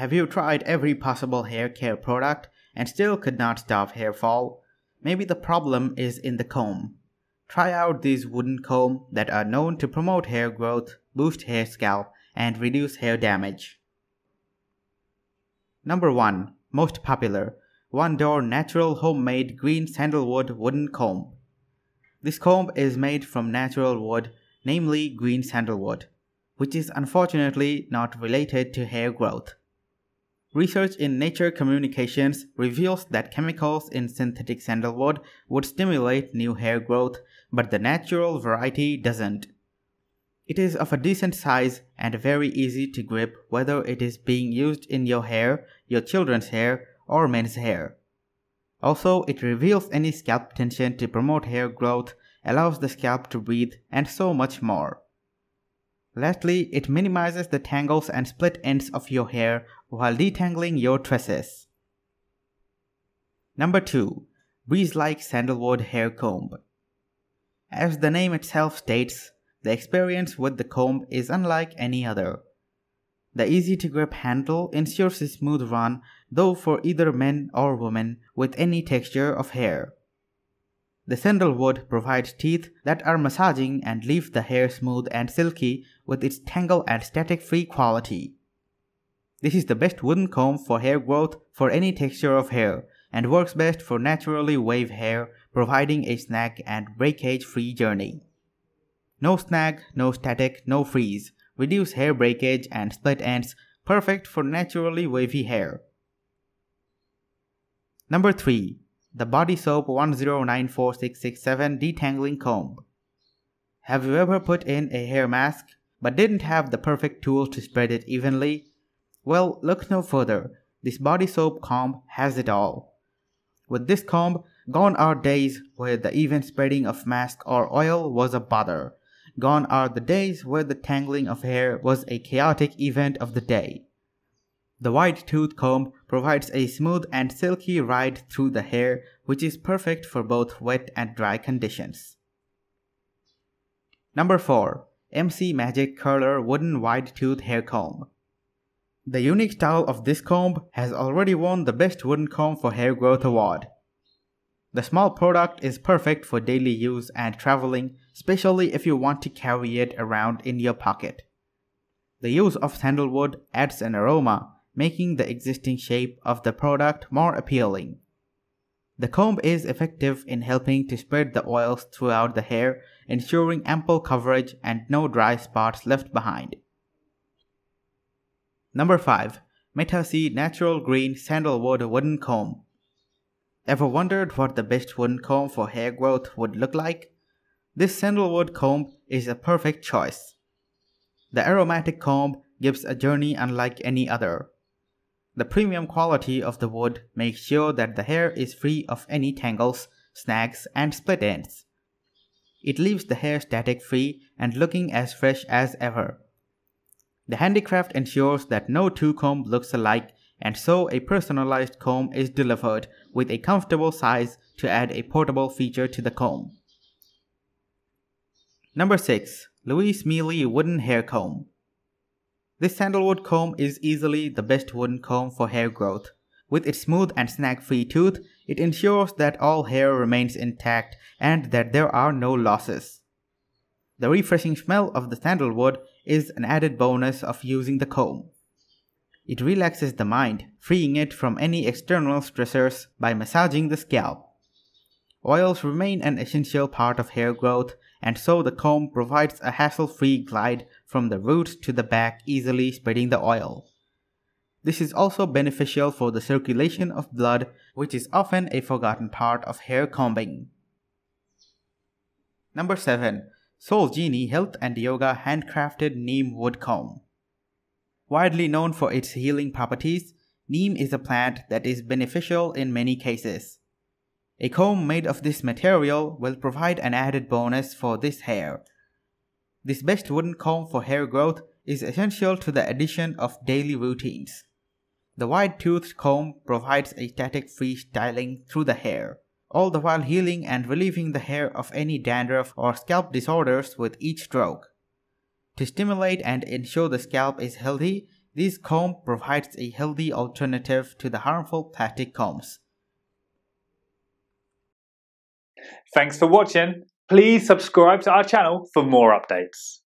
Have you tried every possible hair care product and still could not stop hair fall? Maybe the problem is in the comb. Try out these wooden comb that are known to promote hair growth, boost hair scalp, and reduce hair damage. Number 1. Most popular Onedor Natural Homemade Green Sandalwood Wooden Comb. This comb is made from natural wood, namely green sandalwood, which is unfortunately not related to hair growth. Research in Nature Communications reveals that chemicals in synthetic sandalwood would stimulate new hair growth, but the natural variety doesn't. It is of a decent size and very easy to grip whether it is being used in your hair, your children's hair, or men's hair. Also, it reveals any scalp tension to promote hair growth, allows the scalp to breathe, and so much more. Lastly, it minimizes the tangles and split ends of your hair while detangling your tresses. Number 2. Breeze-like sandalwood hair comb. As the name itself states, the experience with the comb is unlike any other. The easy to grip handle ensures a smooth run, though for either men or women with any texture of hair. The sandalwood provides teeth that are massaging and leave the hair smooth and silky with its tangle and static free quality. This is the best wooden comb for hair growth for any texture of hair and works best for naturally wave hair, providing a snag and breakage free journey. No snag, no static, no freeze, reduce hair breakage and split ends, perfect for naturally wavy hair. Number 3 the Body Shop 1094667 Detangling Comb. Have you ever put in a hair mask but didn't have the perfect tools to spread it evenly? Well, look no further. This Body Shop comb has it all. With this comb, gone are days where the even spreading of mask or oil was a bother. Gone are the days where the tangling of hair was a chaotic event of the day. The wide tooth comb provides a smooth and silky ride through the hair which is perfect for both wet and dry conditions. Number 4. MC Magic Curler Wooden Wide Tooth Hair Comb. The unique style of this comb has already won the Best Wooden Comb for Hair Growth award. The small product is perfect for daily use and traveling, especially if you want to carry it around in your pocket. The use of sandalwood adds an aroma making the existing shape of the product more appealing. The comb is effective in helping to spread the oils throughout the hair, ensuring ample coverage and no dry spots left behind. Number 5. Meta-C Natural Green Sandalwood Wooden Comb. Ever wondered what the best wooden comb for hair growth would look like? This sandalwood comb is a perfect choice. The aromatic comb gives a journey unlike any other. The premium quality of the wood makes sure that the hair is free of any tangles, snags, and split ends. It leaves the hair static free and looking as fresh as ever. The handicraft ensures that no two comb looks alike and so a personalized comb is delivered with a comfortable size to add a portable feature to the comb. Number 6. Louise Maelys Wooden Hair Comb this sandalwood comb is easily the best wooden comb for hair growth. With its smooth and snag-free tooth, it ensures that all hair remains intact and that there are no losses. The refreshing smell of the sandalwood is an added bonus of using the comb. It relaxes the mind, freeing it from any external stressors by massaging the scalp. Oils remain an essential part of hair growth, and so the comb provides a hassle-free glide from the roots to the back easily spreading the oil. This is also beneficial for the circulation of blood, which is often a forgotten part of hair combing. Number 7. Soul Genie Health and Yoga Handcrafted Neem Wood Comb. Widely known for its healing properties, neem is a plant that is beneficial in many cases. A comb made of this material will provide an added bonus for this hair, this best wooden comb for hair growth is essential to the addition of daily routines. The wide-toothed comb provides a static-free styling through the hair, all the while healing and relieving the hair of any dandruff or scalp disorders with each stroke. To stimulate and ensure the scalp is healthy, this comb provides a healthy alternative to the harmful plastic combs. Thanks for watching. Please subscribe to our channel for more updates.